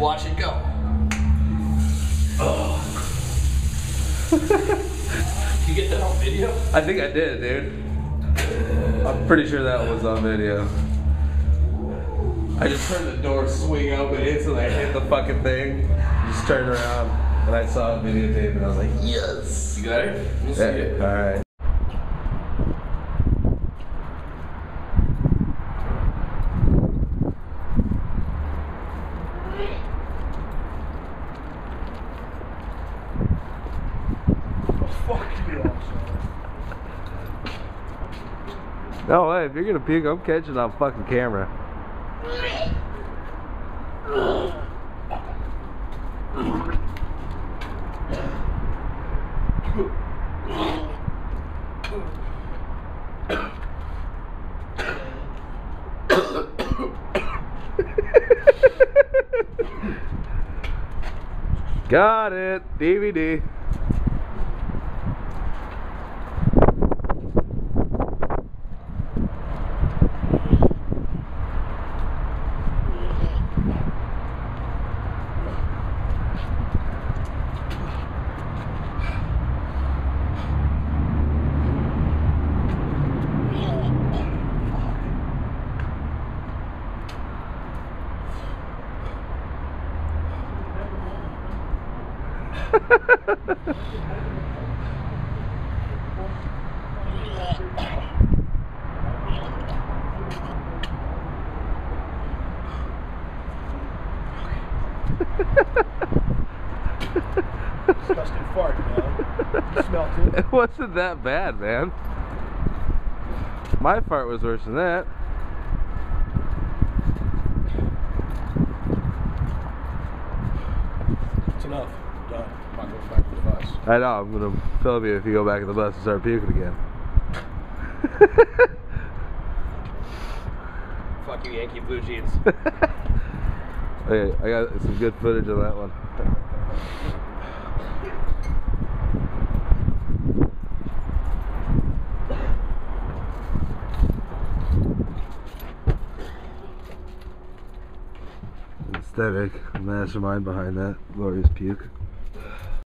Watch it go. Oh. you get that on video? I think I did, dude. I'm pretty sure that was on video. I just heard the door swing open instantly. I hit the fucking thing. Just turned around and I saw a videotape and I was like, yes. You got it? We'll yeah. All right. No way, if you're gonna puke, I'm catching on fucking camera. Got it, DVD. Disgusting fart, man. You smell too. It wasn't that bad, man. My fart was worse than that. I'm not going back to the bus. I know, I'm gonna film you if you go back in the bus and start puking again. Fuck you, Yankee Blue Jeans. Okay, I got some good footage of that one. Aesthetic mastermind behind that glorious puke.